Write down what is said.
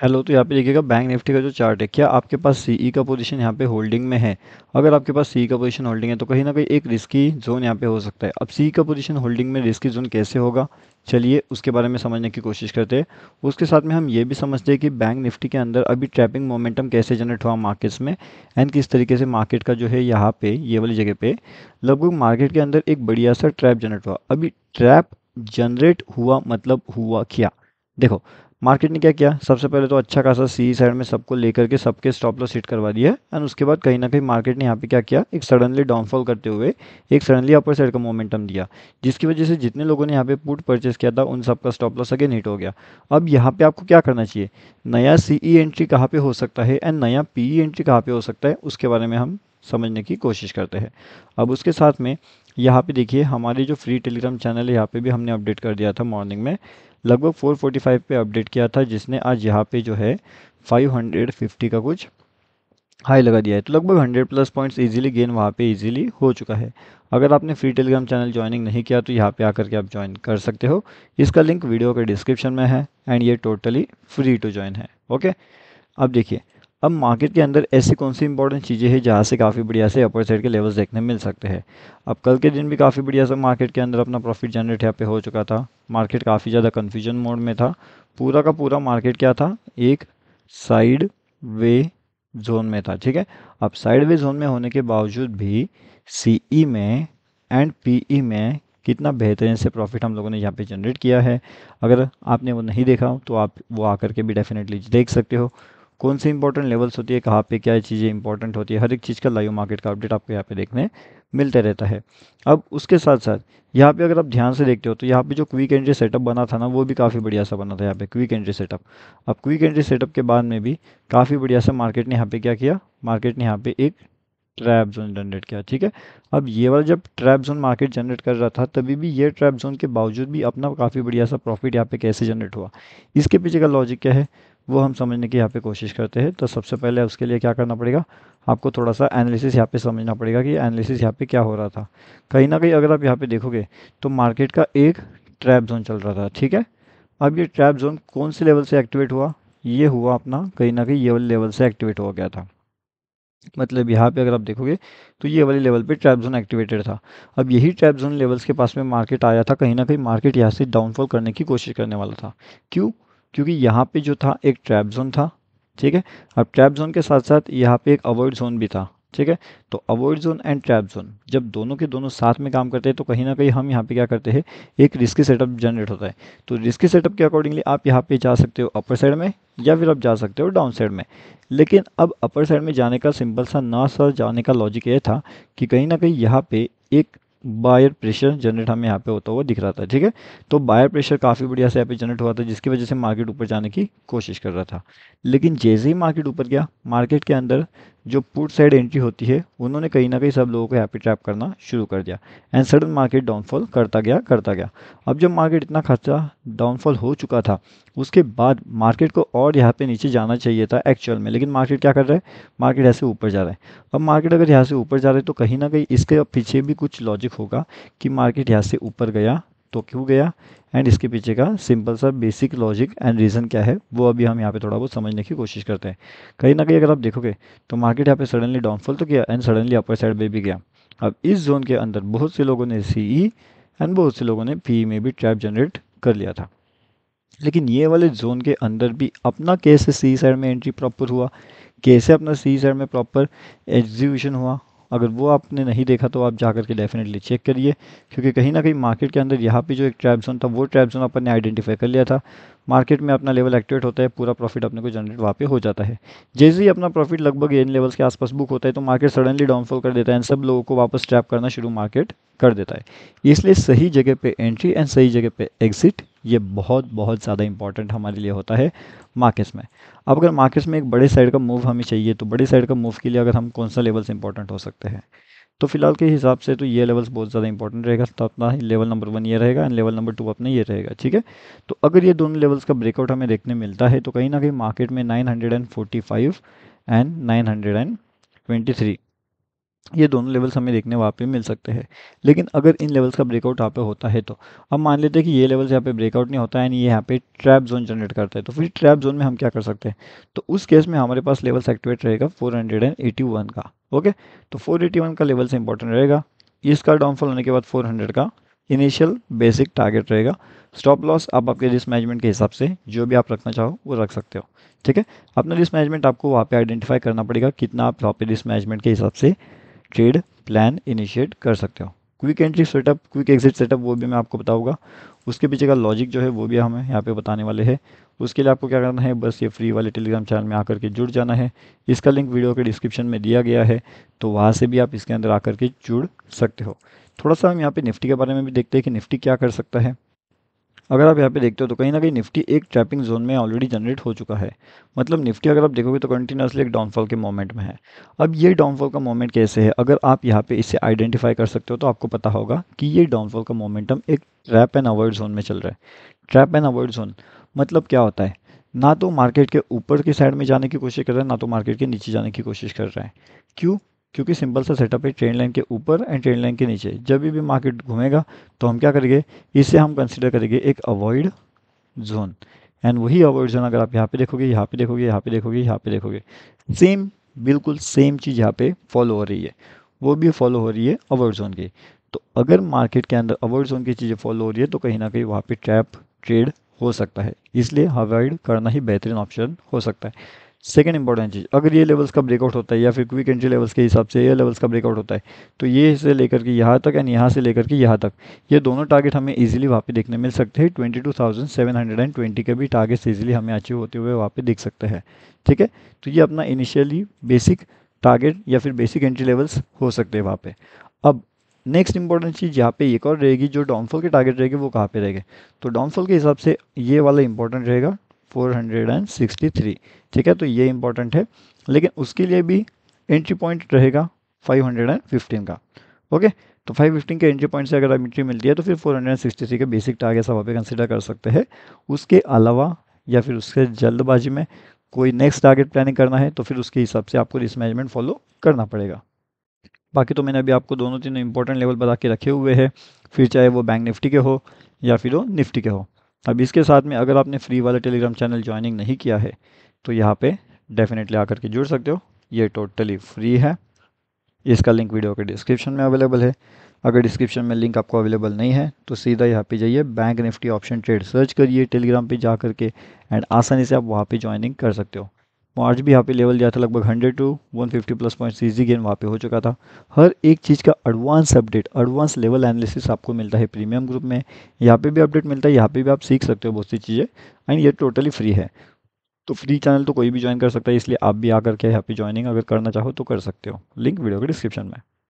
Hello तो यहाँ पे देखिएगा बैंक निफ्टी का जो चार्ट है, क्या आपके पास सीई का पोजीशन यहाँ पे होल्डिंग में है? अगर आपके पास सीई का पोजीशन होल्डिंग है तो कहीं ना कहीं एक रिस्की जोन यहाँ पे हो सकता है। अब सीई का पोजीशन होल्डिंग में रिस्की जोन कैसे होगा? चलिए, उसके बारे में समझने की कोशिश करते हैं। उसके साथ में हम ये भी समझते हैं कि बैंक निफ्टी के अंदर अभी ट्रैपिंग मोमेंटम कैसे जनरेट हुआ मार्केट्स में एंड किस तरीके से मार्केट का जो है यहाँ पे, ये वाली जगह पे, लगभग मार्केट के अंदर एक बढ़िया सा ट्रैप जनरेट हुआ। अभी ट्रैप जनरेट हुआ मतलब हुआ क्या? देखो मार्केट ने क्या किया? सबसे पहले तो अच्छा खासा सी साइड में सबको लेकर के सबके स्टॉप लॉस हिट करवा दिया एंड उसके बाद कहीं ना कहीं मार्केट ने यहाँ पे क्या किया? एक सडनली डाउनफॉल करते हुए एक सडनली अपर साइड का मोमेंटम दिया, जिसकी वजह से जितने लोगों ने यहाँ पे पुट परचेस किया था, उन सबका स्टॉप लॉस अगेन हिट हो गया। अब यहाँ पे आपको क्या करना चाहिए? नया सी एंट्री कहाँ पे हो सकता है एंड नया पी एंट्री कहाँ पे हो सकता है, उसके बारे में हम समझने की कोशिश करते हैं। अब उसके साथ में यहाँ पे देखिए, हमारी जो फ्री टेलीग्राम चैनल है, यहाँ पे भी हमने अपडेट कर दिया था मॉर्निंग में। लगभग 445 पे अपडेट किया था, जिसने आज यहाँ पे जो है 550 का कुछ हाई लगा दिया है। तो लगभग 100 प्लस पॉइंट्स इजीली गेन वहाँ पे इजीली हो चुका है। अगर आपने फ्री टेलीग्राम चैनल ज्वाइनिंग नहीं किया तो यहाँ पे आकर के आप ज्वाइन कर सकते हो। इसका लिंक वीडियो के डिस्क्रिप्शन में है एंड ये टोटली फ्री टू ज्वाइन है। ओके अब देखिए अब मार्केट के अंदर ऐसी कौन सी इंपॉर्टेंट चीज़ें हैं जहाँ से काफ़ी बढ़िया से अपर साइड के लेवल्स देखने मिल सकते हैं? अब कल के दिन भी काफ़ी बढ़िया से मार्केट के अंदर अपना प्रॉफिट जनरेट यहाँ पे हो चुका था। मार्केट काफ़ी ज़्यादा कन्फ्यूज़न मोड में था। पूरा का पूरा मार्केट क्या था? एक साइड वे जोन में था, ठीक है? अब साइड वे जोन में होने के बावजूद भी सी e में एंड पी e में कितना बेहतरीन से प्रॉफिट हम लोगों ने यहाँ पे जनरेट किया है। अगर आपने वो नहीं देखा तो आप वो आकर के भी डेफिनेटली देख सकते हो। कौन सी इंपॉर्टेंट लेवल्स होती है, कहाँ पे क्या चीज़ें इंपॉर्टेंट होती है, हर एक चीज़ का लाइव मार्केट का अपडेट आपको यहाँ पे देखने मिलते रहता है। अब उसके साथ साथ, यहाँ पे अगर आप ध्यान से देखते हो तो यहाँ पे जो क्विक एंट्री सेटअप बना था ना, वो भी काफ़ी बढ़िया सा बना था यहाँ पे क्विक एंट्री सेटअप अब क्विक एंट्री सेटअप के बाद में भी काफ़ी बढ़िया सा मार्केट ने यहाँ पे क्या किया? मार्केट ने यहाँ पे एक ट्रैप जोन जनरेट किया, ठीक है? अब ये वाला जब ट्रैप जोन मार्केट जनरेट कर रहा था, तभी भी ये ट्रैप जोन के बावजूद भी अपना काफ़ी बढ़िया सा प्रॉफिट यहाँ पे कैसे जनरेट हुआ? इसके पीछे का लॉजिक क्या है? वो हम समझने की यहाँ पे कोशिश करते हैं। तो सबसे पहले उसके लिए क्या करना पड़ेगा? आपको थोड़ा सा एनालिसिस यहाँ पे समझना पड़ेगा कि एनालिसिस यहाँ पे क्या हो रहा था। कहीं ना कहीं अगर आप यहाँ पे देखोगे तो मार्केट का एक ट्रैप जोन चल रहा था, ठीक है? अब ये ट्रैप जोन कौन से लेवल से एक्टिवेट हुआ? ये हुआ अपना, कहीं ना कहीं ये वाले लेवल से एक्टिवेट हो गया था। मतलब यहाँ पे अगर आप देखोगे तो ये वाले लेवल पे ट्रैप जोन एक्टिवेटेड था। अब यही ट्रैप जोन लेवल्स के पास में मार्केट आया था, कहीं ना कहीं मार्केट यहाँ से डाउनफॉल करने की कोशिश करने वाला था। क्यों? क्योंकि यहाँ पे जो था, एक ट्रैप जोन था, ठीक है? अब ट्रैप जोन के साथ साथ यहाँ पे एक अवॉइड जोन भी था, ठीक है? तो avoid zone and trap zone जब दोनों के दोनों साथ में काम करते हैं तो कहीं ना कहीं हम यहाँ पे क्या करते हैं, एक रिस्की सेटअप जनरेट होता है। तो रिस्की सेटअप के अकॉर्डिंगली आप यहाँ पे जा सकते हो अपर साइड में, या फिर आप जा सकते हो डाउन साइड में। लेकिन अब अपर साइड में जाने का सिंपल सा ना सा जाने का लॉजिक ये था कि कहीं ना कहीं यहाँ पे एक बायर प्रेशर जनरेट हमें यहाँ पे होता हुआ दिख रहा था, ठीक है? तो बायर प्रेशर काफ़ी बढ़िया से यहाँ पे जनरेट हुआ था, जिसकी वजह से मार्केट ऊपर जाने की कोशिश कर रहा था। लेकिन जैसे ही मार्केट ऊपर गया, मार्केट के अंदर जो पुट साइड एंट्री होती है, उन्होंने कहीं ना कहीं सब लोगों को यहाँ पे ट्रैप करना शुरू कर दिया। एंड सडन मार्केट डाउनफॉल करता गया करता गया। अब जब मार्केट इतना खर्चा डाउनफॉल हो चुका था, उसके बाद मार्केट को और यहाँ पे नीचे जाना चाहिए था एक्चुअल में। लेकिन मार्केट क्या कर रहा है? मार्केट ऐसे ऊपर जा रहा है। अब मार्केट अगर यहाँ से ऊपर जा रहा है तो कहीं ना कहीं इसके पीछे भी कुछ लॉजिक होगा कि मार्केट यहाँ से ऊपर गया तो क्यों गया? एंड इसके पीछे का सिंपल सा बेसिक लॉजिक एंड रीज़न क्या है, वो अभी हम यहाँ पे थोड़ा बहुत समझने की कोशिश करते हैं। कहीं ना कहीं अगर आप देखोगे तो मार्केट यहाँ पे सडनली डाउनफॉल तो किया एंड सडनली अपर साइड में भी गया। अब इस जोन के अंदर बहुत से लोगों ने सीई एंड बहुत से लोगों ने पी में भी ट्रैप जनरेट कर लिया था। लेकिन ये वाले जोन के अंदर भी अपना कैसे सी साइड में एंट्री प्रॉपर हुआ, कैसे अपना सी साइड में प्रॉपर एग्जीक्यूशन हुआ अगर वो आपने नहीं देखा तो आप जा करके डेफिनेटली चेक करिए, क्योंकि कहीं ना कहीं मार्केट के अंदर यहाँ पे जो एक ट्रैप जोन था, वो ट्रैप जोन अपन ने आइडेंटिफाई कर लिया था। मार्केट में अपना लेवल एक्टिवेट होता है, पूरा प्रॉफिट अपने को जनरेट वहाँ पे हो जाता है। जैसे ही अपना प्रॉफिट लगभग इन लेवल्स के आसपास बुक होता है तो मार्केट सडनली डाउनफॉल कर देता है एंड सब लोगों को वापस ट्रैप करना शुरू मार्केट कर देता है। इसलिए सही जगह पे एंट्री एंड सही जगह पे एग्जिट ये बहुत बहुत ज़्यादा इंपॉर्टेंट हमारे लिए होता है मार्केट्स में। अब अगर मार्केट्स में एक बड़े साइड का मूव हमें चाहिए तो बड़े साइड का मूव के लिए अगर हम कौन सा लेवल्स इंपॉर्टेंट हो सकते हैं? तो फ़िलहाल के हिसाब से तो ये लेवल्स बहुत ज़्यादा इंपॉर्टेंट रहेगा तो अपना लेवल नंबर वन ये रहेगा एंड लेवल नंबर टू अपना ये रहेगा, ठीक है? तो अगर ये दोनों लेवल्स का ब्रेकआउट हमें देखने मिलता है तो कहीं ना कहीं मार्केट में nine hundred and five and nine hundred and twenty three ये दोनों लेवल्स हमें देखने वहाँ पे मिल सकते हैं। लेकिन अगर इन लेवल्स का ब्रेकआउट यहाँ पे होता है तो अब मान लेते हैं कि ये लेवल्स यहाँ पे ब्रेकआउट नहीं होता है यानी ये यहाँ पे ट्रैप जोन जनरेट करता है तो फिर ट्रैप जोन में हम क्या कर सकते हैं? तो उस केस में हमारे पास लेवल्स एक्टिवेट रहेगा 481 का ओके तो 481 का लेवल से इंपॉर्टेंट रहेगा। इसका डाउनफॉल होने के बाद 400 का इनिशियल बेसिक टारगेट रहेगा। स्टॉप लॉस आप आपके रिस्क मैनेजमेंट के हिसाब से जो भी आप रखना चाहो वो रख सकते हो, ठीक है? अपना रिस्क मैनेजमेंट आपको वहाँ पे आइडेंटिफाई करना पड़ेगा कितना आप वहाँ पे रिस्क मैनेजमेंट के हिसाब से ट्रेड प्लान इनिशिएट कर सकते हो। Quick entry setup quick exit setup वो भी मैं आपको बताऊँगा। उसके पीछे का लॉजिक जो है वो भी हमें यहाँ पे बताने वाले हैं। उसके लिए आपको क्या करना है, बस ये फ्री वाले टेलीग्राम चैनल में आकर के जुड़ जाना है। इसका लिंक वीडियो के डिस्क्रिप्शन में दिया गया है तो वहाँ से भी आप इसके अंदर आकर के जुड़ सकते हो। थोड़ा सा हम यहाँ पे निफ्टी के बारे में भी देखते हैं कि निफ्टी क्या कर सकता है। अगर आप यहाँ पे देखते हो तो कहीं ना कहीं निफ्टी एक ट्रैपिंग जोन में ऑलरेडी जनरेट हो चुका है। मतलब निफ्टी अगर आप देखोगे तो कंटिन्यूसली एक डाउनफॉल के मोमेंट में है। अब ये डाउनफॉल का मोमेंट कैसे है? अगर आप यहाँ पे इसे आइडेंटिफाई कर सकते हो तो आपको पता होगा कि ये डाउनफॉल का मोमेंटम एक ट्रैप एंड अवॉइड जोन में चल रहा है। ट्रैप एंड अवॉइड जोन मतलब क्या होता है? ना तो मार्केट के ऊपर की साइड में जाने की कोशिश कर रहा है, ना तो मार्केट के नीचे जाने की कोशिश कर रहा है। क्यों? क्योंकि सिंपल सा सेटअप है ट्रेंड लाइन के ऊपर एंड ट्रेंड लाइन के नीचे। जब भी मार्केट घूमेगा तो हम क्या करेंगे? इसे हम कंसिडर करेंगे एक अवॉइड जोन एंड वही अवॉइड जोन अगर आप यहाँ पे देखोगे, यहाँ पे देखोगे, यहाँ पे देखोगे, यहाँ पे देखोगे। सेम बिल्कुल सेम चीज़ यहाँ पे फॉलो हो रही है। वो भी फॉलो हो रही है अवॉइड जोन की। तो अगर मार्केट के अंदर अवॉइड जोन की चीज़ें फॉलो हो रही है तो कहीं ना कहीं वहाँ पे ट्रैप ट्रेड हो सकता है। इसलिए अवॉइड करना ही बेहतरीन ऑप्शन हो सकता है। सेकेंड इंपॉर्टेंट चीज़, अगर ये लेवल्स का ब्रेकआउट होता है या फिर क्विक एंट्री लेवल्स के हिसाब से ये लेवल्स का ब्रेकआउट होता है तो ये से लेकर के यहाँ तक एंड यहाँ से लेकर के यहाँ तक, ये दोनों टारगेट हमें इजीली वहाँ पे देखने मिल सकते हैं। Twenty two thousand seven hundred and twenty के भी टारगेट्स इजीली हमें अचीव होते हुए वहाँ पे देख सकते हैं। ठीक है? तो ये अपना इनिशियली बेसिक टारगेट या फिर बेसिक एंट्री लेवल्स हो सकते हैं वहाँ पे। अब नेक्स्ट इंपॉर्टेंट चीज़ यहाँ पे एक और रहेगी, जो डाउनफॉल के टारगेट रहेगी, वो कहाँ पे रहेंगे? तो डाउनफॉल के हिसाब से ये वाला इंपॉर्टेंट रहेगा। 463 ठीक है तो ये इंपॉर्टेंट है। लेकिन उसके लिए भी एंट्री पॉइंट रहेगा 515 का। ओके तो 515 के एंट्री पॉइंट से अगर एंट्री मिलती है तो फिर 463 के बेसिक टारगेट आप पे कंसिडर कर सकते हैं। उसके अलावा या फिर उसके जल्दबाजी में कोई नेक्स्ट टारगेट प्लानिंग करना है तो फिर उसके हिसाब से आपको रिस्क मैनेजमेंट फॉलो करना पड़ेगा। बाकी तो मैंने अभी आपको दोनों तीनों इंपॉर्टेंट लेवल बता के रखे हुए हैं। फिर चाहे वो बैंक निफ्टी के हो या फिर वो निफ्टी के हो। अब इसके साथ में अगर आपने फ्री वाला टेलीग्राम चैनल ज्वाइनिंग नहीं किया है तो यहाँ पे डेफिनेटली आकर के जुड़ सकते हो। ये टोटली फ्री है। इसका लिंक वीडियो के डिस्क्रिप्शन में अवेलेबल है। अगर डिस्क्रिप्शन में लिंक आपको अवेलेबल नहीं है तो सीधा यहाँ पे जाइए Bank Nifty option trade search करिए टेलीग्राम पे जा करके एंड आसानी से आप वहाँ पे ज्वाइनिंग कर सकते हो। आज भी यहाँ पे लेवल गया था लगभग 100 टू 150 प्लस पॉइंट सीजी गेन वहाँ पे हो चुका था। हर एक चीज़ का advance update advance level analysis आपको मिलता है प्रीमियम ग्रुप में। यहाँ पे भी अपडेट मिलता है, यहाँ पे भी आप सीख सकते हो बहुत सी चीज़ें एंड ये टोटली फ्री है। तो फ्री चैनल तो कोई भी ज्वाइन कर सकता है, इसलिए आप भी आकर के यहाँ पे ज्वाइनिंग अगर करना चाहो तो कर सकते हो। लिंक वीडियो के डिस्क्रिप्शन में।